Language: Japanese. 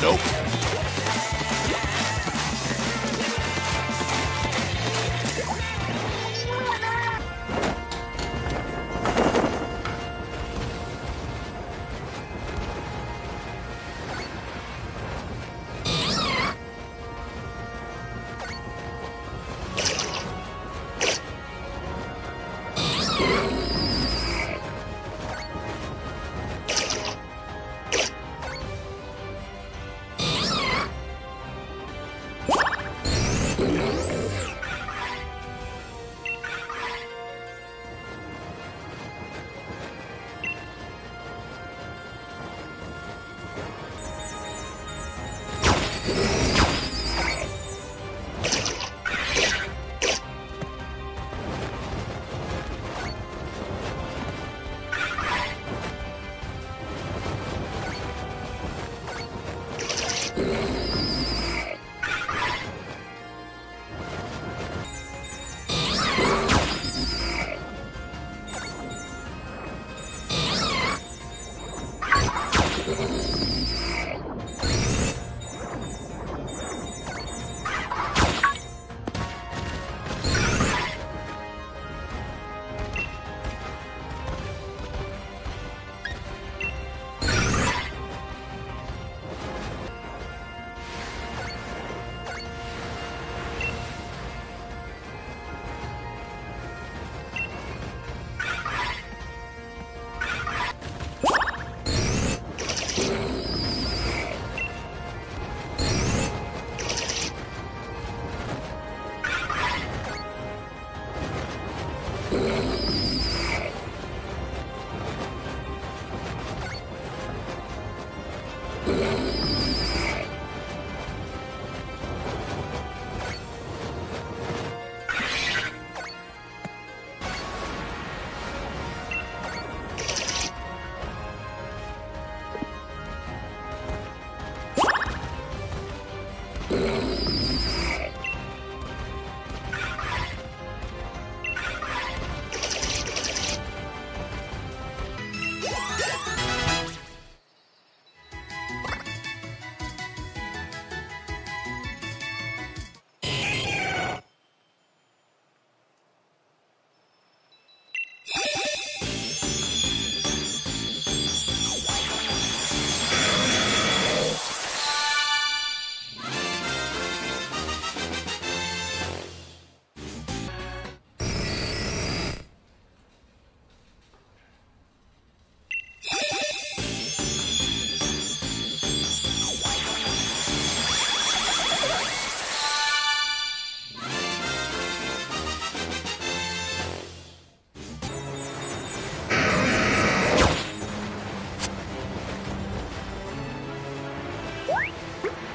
Nope. Woo!